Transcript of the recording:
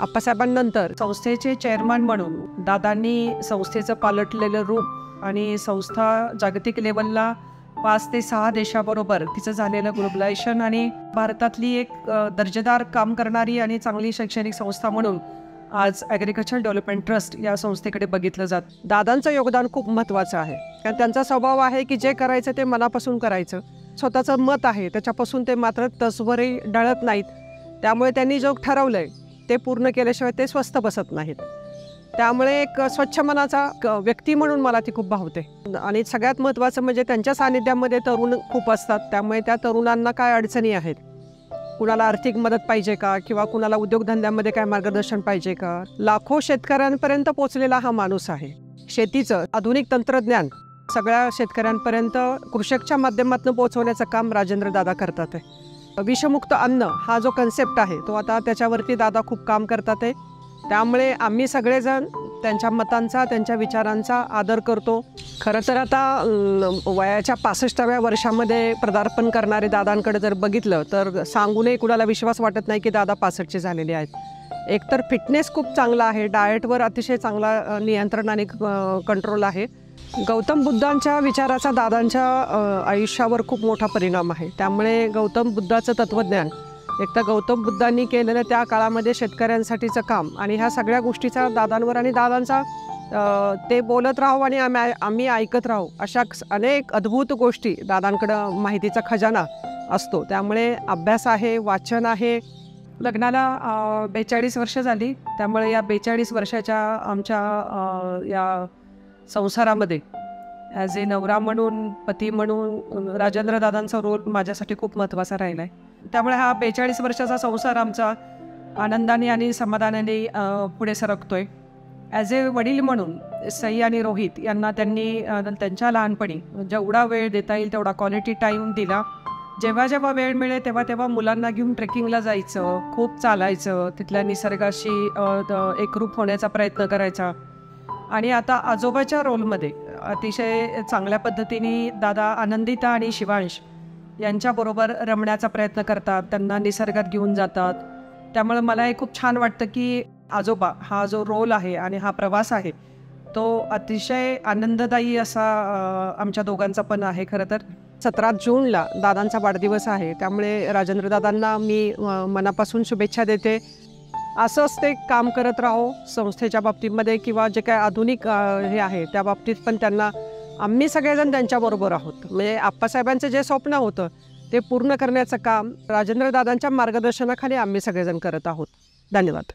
आप्पासाहेबांनंतर संस्थेचे चेअरमन म्हणून दादांनी संस्थेचं पालटलेलं रूप आणि संस्था जागतिक लेवलला पाच ते सहा देशाबरोबर तिचं झालेलं ग्लोबलायझेशन आणि भारतातली एक दर्जेदार काम करणारी आणि चांगली शैक्षणिक संस्था म्हणून आज ॲग्रिकल्चर डेव्हलपमेंट ट्रस्ट या संस्थेकडे बघितलं जात. दादांचं योगदान खूप महत्त्वाचं आहे. कारण त्यांचा स्वभाव आहे की जे करायचं ते मनापासून करायचं. स्वतःचं मत आहे त्याच्यापासून ते मात्र तसवरही डळत नाहीत. त्यामुळे त्यांनी जो आहे ते पूर्ण केल्याशिवाय ते स्वस्थ बसत नाहीत. त्यामुळे एक स्वच्छ मनाचा व्यक्ती म्हणून मला ती खूप भावते. आणि सगळ्यात महत्त्वाचं म्हणजे त्यांच्या सानिध्यामध्ये तरुण खूप असतात. त्यामुळे त्या तरुणांना काय अडचणी आहेत? कुणाला आर्थिक मदत पाहिजे का? किंवा कुणाला उद्योगधंद्यामध्ये काय मार्गदर्शन पाहिजे का? लाखो शेतकऱ्यांपर्यंत पोचलेला हा माणूस आहे. शेतीचं आधुनिक तंत्रज्ञान सगळ्या शेतकऱ्यांपर्यंत कृषकच्या माध्यमातून पोहोचवण्याचं काम राजेंद्र दादा करतात आहे. विषमुक्त अन्न हा जो कन्सेप्ट आहे तो आता त्याच्यावरती दादा खूप काम करतात आहे. त्यामुळे आम्ही सगळेजण त्यांच्या मतांचा त्यांच्या विचारांचा आदर करतो. खरं तर आता वयाच्या पासष्टाव्या वर्षामध्ये पदार्पण करणारे दादांकडे जर बघितलं तर सांगूनही कुणाला विश्वास वाटत नाही की दादा पासष्टचे झालेले आहेत. एकतर फिटनेस खूप चांगला आहे डाएटवर अतिशय चांगला नियंत्रण आणि कंट्रोल आहे. गौतम बुद्धांच्या विचाराचा दादांच्या आयुष्यावर खूप मोठा परिणाम आहे. त्यामुळे गौतम बुद्धाचं तत्त्वज्ञान एक तर गौतम बुद्धांनी केलेलं त्या काळामध्ये शेतकऱ्यांसाठीचं काम आणि ह्या सगळ्या गोष्टीचा दादांवर आणि दादांचा ते बोलत राहू आणि आम्ही आम्ही ऐकत राहू अशा अनेक अद्भुत गोष्टी दादांकडं माहितीचा खजाना असतो. त्यामुळे अभ्यास आहे वाचन आहे. लग्नाला बेचाळीस वर्ष झाली. त्यामुळे या बेचाळीस वर्षाच्या आमच्या या संसारामध्ये. ॲज ए नवरा म्हणून पती म्हणून राजेंद्र दादांचा रोल माझ्यासाठी खूप महत्त्वाचा राहिला आहे त्यामुळे हा बेचाळीस वर्षाचा संसार आमचा आनंदाने आणि समाधानाने पुढे पुढे सरकतोय. ॲज ए वडील म्हणून सई आणि रोहित यांना त्यांनी त्यांच्या लहानपणी जेवढा वेळ देता येईल तेवढा क्वालिटी टाईम दिला. जेव्हा जेव्हा वेळ मिळेल तेव्हा तेव्हा मुलांना घेऊन ट्रेकिंगला जायचं खूप चालायचं तिथल्या निसर्गाशी द- एकरूप होण्याचा प्रयत्न करायचा. आणि आता आजोबाच्या रोलमध्ये अतिशय चांगल्या पद्धतीने दादा आनंदिता आणि शिवांश यांच्याबरोबर रमण्याचा प्रयत्न करतात त्यांना निसर्गात घेऊन जातात. त्यामुळे मला हे खूप छान वाटतं की आजोबा हा जो रोल आहे आणि हा प्रवास आहे तो अतिशय आनंददायी असा आमच्या दोघांचा पण आहे खरं तर. सतरा जूनला दादांचा वाढदिवस आहे त्यामुळे राजेंद्र दादांना मी मनापासून शुभेच्छा देते. असंच ते काम करत राहो संस्थेच्या बाबतीमध्ये किंवा जे काय आधुनिक हे आहे त्या बाबतीत पण त्यांना आम्ही सगळेजण त्यांच्याबरोबर आहोत. म्हणजे आप्पासाहेबांचं जे स्वप्न होतं ते पूर्ण करण्याचं काम राजेंद्र दादांच्या मार्गदर्शनाखाली आम्ही सगळेजण करत आहोत. धन्यवाद.